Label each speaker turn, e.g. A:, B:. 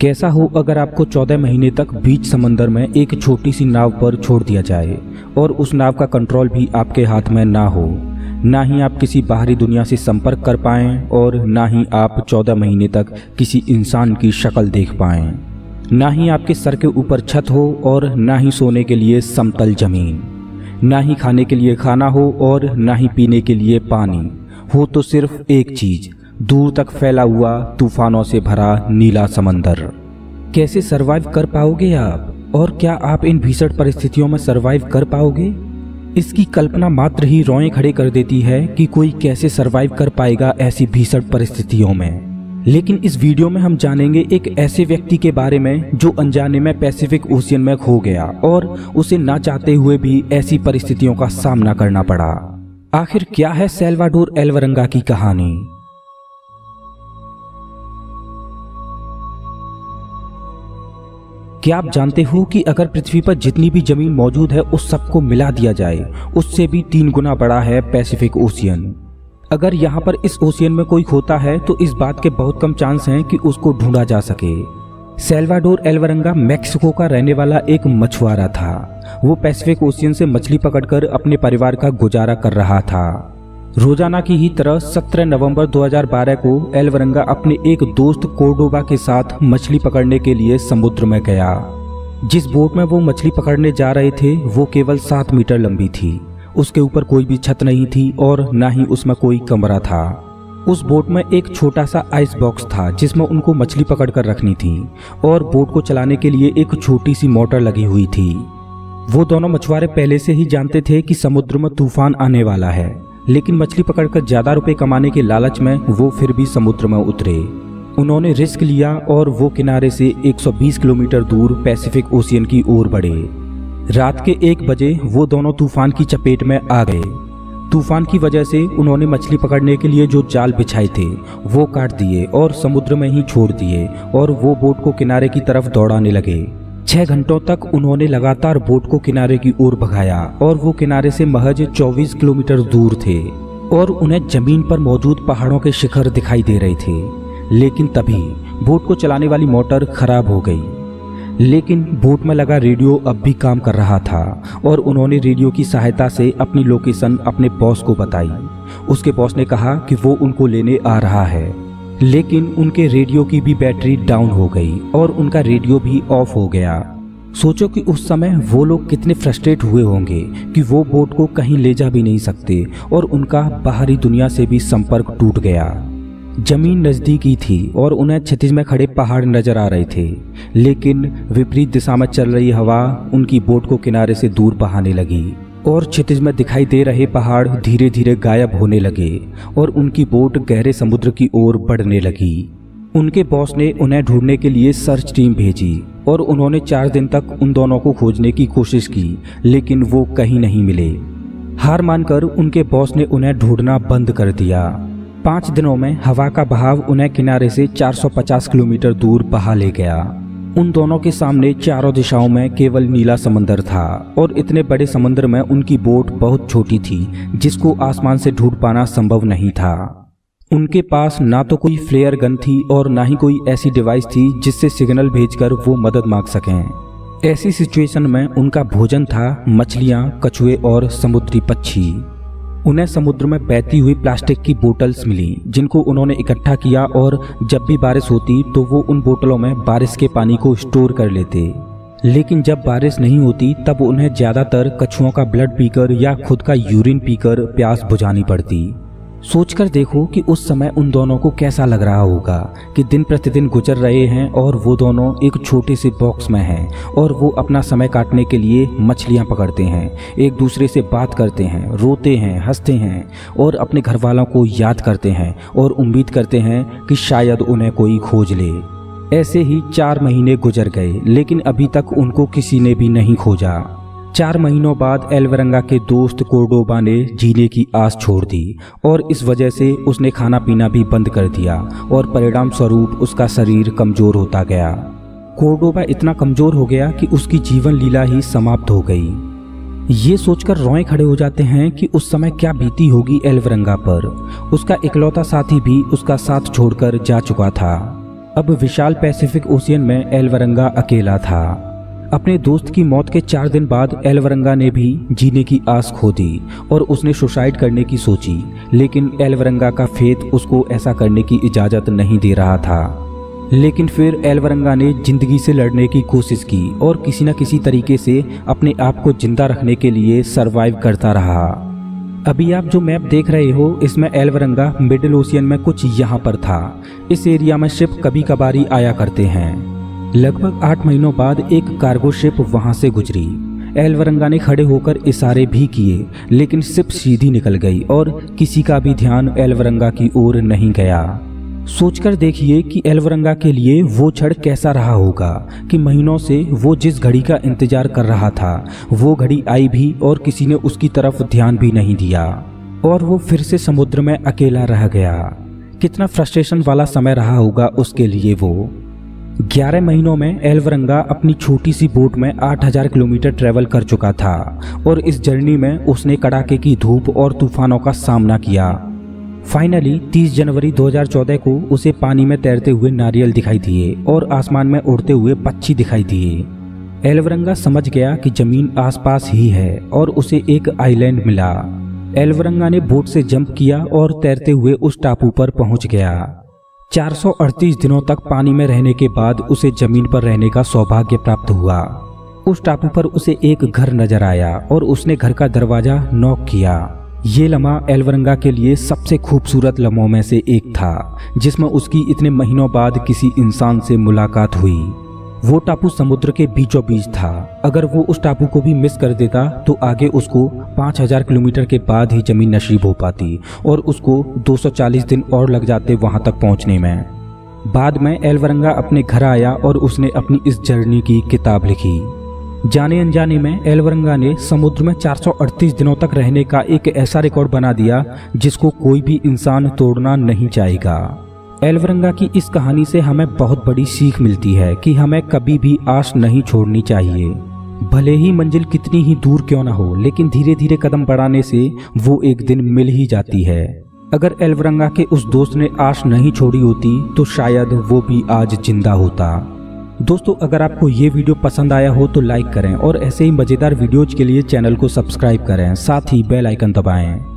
A: कैसा हो अगर आपको चौदह महीने तक बीच समंदर में एक छोटी सी नाव पर छोड़ दिया जाए और उस नाव का कंट्रोल भी आपके हाथ में ना हो? ना ही आप किसी बाहरी दुनिया से संपर्क कर पाएँ और ना ही आप चौदह महीने तक किसी इंसान की शक्ल देख पाएँ। ना ही आपके सर के ऊपर छत हो और ना ही सोने के लिए समतल ज़मीन। ना ही खाने के लिए खाना हो और ना ही पीने के लिए पानी। हो तो सिर्फ़ एक चीज़ दूर तक फैला हुआ तूफानों से भरा नीला समंदर। कैसे सरवाइव कर पाओगे आप? और क्या आप इन भीषण परिस्थितियों में सरवाइव कर पाओगे? इसकी कल्पना मात्र ही रोए खड़े कर देती है कि कोई कैसे सरवाइव कर पाएगा ऐसी भीषण परिस्थितियों में। लेकिन इस वीडियो में हम जानेंगे एक ऐसे व्यक्ति के बारे में जो अनजाने में पैसिफिक ओशियन में खो गया और उसे ना चाहते हुए भी ऐसी परिस्थितियों का सामना करना पड़ा। आखिर क्या है सेल्वाडोर एलवरंगा की कहानी? क्या आप जानते हो कि अगर पृथ्वी पर जितनी भी ज़मीन मौजूद है, उस सबको मिला दिया जाए। उससे भी तीन गुना बड़ा है पैसिफिक ओशियन अगर यहाँ पर इस ओशियन में कोई खोता है तो इस बात के बहुत कम चांस हैं कि उसको ढूंढा जा सके। सेल्वाडोर एलवरंगा मैक्सिको का रहने वाला एक मछुआरा था। वो पैसिफिक ओशियन से मछली पकड़कर अपने परिवार का गुजारा कर रहा था। रोज़ाना की ही तरह 17 नवंबर 2012 को एलवरंगा अपने एक दोस्त कोर्डोबा के साथ मछली पकड़ने के लिए समुद्र में गया। जिस बोट में वो मछली पकड़ने जा रहे थे, वो केवल सात मीटर लंबी थी। उसके ऊपर कोई भी छत नहीं थी और ना ही उसमें कोई कमरा था। उस बोट में एक छोटा सा आइस बॉक्स था, जिसमें उनको मछली पकड़ कर रखनी थी और बोट को चलाने के लिए एक छोटी सी मोटर लगी हुई थी। वो दोनों मछुआरे पहले से ही जानते थे कि समुद्र में तूफ़ान आने वाला है। लेकिन मछली पकड़कर ज़्यादा रुपए कमाने के लालच में वो फिर भी समुद्र में उतरे। उन्होंने रिस्क लिया और वो किनारे से 120 किलोमीटर दूर पैसिफिक ओशियन की ओर बढ़े। रात के एक बजे वो दोनों तूफ़ान की चपेट में आ गए। तूफ़ान की वजह से उन्होंने मछली पकड़ने के लिए जो जाल बिछाए थे, वो काट दिए और समुद्र में ही छोड़ दिए और वो बोट को किनारे की तरफ़ दौड़ाने लगे। छह घंटों तक उन्होंने लगातार बोट को किनारे की ओर भगाया और वो किनारे से महज 24 किलोमीटर दूर थे और उन्हें ज़मीन पर मौजूद पहाड़ों के शिखर दिखाई दे रहे थे। लेकिन तभी बोट को चलाने वाली मोटर खराब हो गई। लेकिन बोट में लगा रेडियो अब भी काम कर रहा था और उन्होंने रेडियो की सहायता से अपनी लोकेशन अपने बॉस को बताई। उसके बॉस ने कहा कि वो उनको लेने आ रहा है। लेकिन उनके रेडियो की भी बैटरी डाउन हो गई और उनका रेडियो भी ऑफ़ हो गया। सोचो कि उस समय वो लोग कितने फ्रस्ट्रेट हुए होंगे कि वो बोट को कहीं ले जा भी नहीं सकते और उनका बाहरी दुनिया से भी संपर्क टूट गया। ज़मीन नज़दीक ही थी और उन्हें क्षतिज में खड़े पहाड़ नज़र आ रहे थे, लेकिन विपरीत दिशा में चल रही हवा उनकी बोट को किनारे से दूर बहाने लगी। और क्षितिज में दिखाई दे रहे पहाड़ धीरे धीरे गायब होने लगे और उनकी बोट गहरे समुद्र की ओर बढ़ने लगी। उनके बॉस ने उन्हें ढूँढने के लिए सर्च टीम भेजी और उन्होंने चार दिन तक उन दोनों को खोजने की कोशिश की, लेकिन वो कहीं नहीं मिले। हार मानकर उनके बॉस ने उन्हें ढूंढना बंद कर दिया। पाँच दिनों में हवा का बहाव उन्हें किनारे से 450 किलोमीटर दूर बहा ले गया। उन दोनों के सामने चारों दिशाओं में केवल नीला समंदर था और इतने बड़े समंदर में उनकी बोट बहुत छोटी थी, जिसको आसमान से ढूंढ पाना संभव नहीं था। उनके पास ना तो कोई फ्लेयर गन थी और ना ही कोई ऐसी डिवाइस थी जिससे सिग्नल भेजकर वो मदद मांग सकें। ऐसी सिचुएशन में उनका भोजन था मछलियाँ, कछुए और समुद्री पक्षी। उन्हें समुद्र में बहती हुई प्लास्टिक की बोटल्स मिली, जिनको उन्होंने इकट्ठा किया और जब भी बारिश होती तो वो उन बोतलों में बारिश के पानी को स्टोर कर लेते। लेकिन जब बारिश नहीं होती, तब उन्हें ज़्यादातर कछुओं का ब्लड पीकर या खुद का यूरिन पीकर प्यास बुझानी पड़ती। सोचकर देखो कि उस समय उन दोनों को कैसा लग रहा होगा, कि दिन प्रतिदिन गुजर रहे हैं और वो दोनों एक छोटे से बॉक्स में हैं और वो अपना समय काटने के लिए मछलियाँ पकड़ते हैं, एक दूसरे से बात करते हैं, रोते हैं, हँसते हैं और अपने घर वालों को याद करते हैं और उम्मीद करते हैं कि शायद उन्हें कोई खोज ले। ऐसे ही चार महीने गुजर गए, लेकिन अभी तक उनको किसी ने भी नहीं खोजा। चार महीनों बाद एलवरंगा के दोस्त कोर्डोबा ने जीने की आस छोड़ दी और इस वजह से उसने खाना पीना भी बंद कर दिया और परिणाम स्वरूप उसका शरीर कमज़ोर होता गया। कोर्डोबा इतना कमज़ोर हो गया कि उसकी जीवन लीला ही समाप्त हो गई। ये सोचकर रोए खड़े हो जाते हैं कि उस समय क्या बीती होगी एलवरंगा पर। उसका इकलौता साथी भी उसका साथ छोड़कर जा चुका था। अब विशाल पैसिफिक ओशियन में एलवरंगा अकेला था। अपने दोस्त की मौत के चार दिन बाद एलवरंगा ने भी जीने की आस खो दी और उसने सुसाइड करने की सोची, लेकिन एलवरंगा का फेत उसको ऐसा करने की इजाज़त नहीं दे रहा था। लेकिन फिर एलवरंगा ने ज़िंदगी से लड़ने की कोशिश की और किसी न किसी तरीके से अपने आप को ज़िंदा रखने के लिए सरवाइव करता रहा। अभी आप जो मैप देख रहे हो, इसमें एलवरंगा मिडिल ओशियन में कुछ यहाँ पर था। इस एरिया में शिप कभी कभारी आया करते हैं। लगभग आठ महीनों बाद एक कार्गो शिप वहाँ से गुजरी। एलवरंगा ने खड़े होकर इशारे भी किए, लेकिन शिप सीधी निकल गई और किसी का भी ध्यान एलवरंगा की ओर नहीं गया। सोचकर देखिए कि एलवरंगा के लिए वो क्षण कैसा रहा होगा, कि महीनों से वो जिस घड़ी का इंतज़ार कर रहा था, वो घड़ी आई भी और किसी ने उसकी तरफ़ ध्यान भी नहीं दिया। और वो फिर से समुद्र में अकेला रह गया। कितना फ्रस्ट्रेशन वाला समय रहा होगा उसके लिए वो। ग्यारह महीनों में एलवरंगा अपनी छोटी सी बोट में 8000 किलोमीटर ट्रेवल कर चुका था और इस जर्नी में उसने कड़ाके की धूप और तूफानों का सामना किया। फाइनली 30 जनवरी 2014 को उसे पानी में तैरते हुए नारियल दिखाई दिए और आसमान में उड़ते हुए पक्षी दिखाई दिए। एलवरंगा समझ गया कि ज़मीन आसपास ही है और उसे एक आइलैंड मिला। एलवरंगा ने बोट से जंप किया और तैरते हुए उस टापू पर पहुँच गया। 438 दिनों तक पानी में रहने के बाद उसे ज़मीन पर रहने का सौभाग्य प्राप्त हुआ। उस टापू पर उसे एक घर नज़र आया और उसने घर का दरवाज़ा नॉक किया। ये लम्हा एलवरंगा के लिए सबसे खूबसूरत लम्हों में से एक था, जिसमें उसकी इतने महीनों बाद किसी इंसान से मुलाकात हुई। वो टापू समुद्र के बीचों बीच था। अगर वो उस टापू को भी मिस कर देता तो आगे उसको 5000 किलोमीटर के बाद ही ज़मीन नशीब हो पाती और उसको 240 दिन और लग जाते वहाँ तक पहुँचने में। बाद में एलवरंगा अपने घर आया और उसने अपनी इस जर्नी की किताब लिखी। जाने अनजाने में एलवरंगा ने समुद्र में 438 दिनों तक रहने का एक ऐसा रिकॉर्ड बना दिया, जिसको कोई भी इंसान तोड़ना नहीं चाहेगा। एलवरंगा की इस कहानी से हमें बहुत बड़ी सीख मिलती है कि हमें कभी भी आश नहीं छोड़नी चाहिए। भले ही मंजिल कितनी ही दूर क्यों ना हो, लेकिन धीरे धीरे कदम बढ़ाने से वो एक दिन मिल ही जाती है। अगर एलवरंगा के उस दोस्त ने आश नहीं छोड़ी होती तो शायद वो भी आज ज़िंदा होता। दोस्तों, अगर आपको ये वीडियो पसंद आया हो तो लाइक करें और ऐसे ही मज़ेदार वीडियोज़ के लिए चैनल को सब्सक्राइब करें। साथ ही बेल आइकन दबाएँ।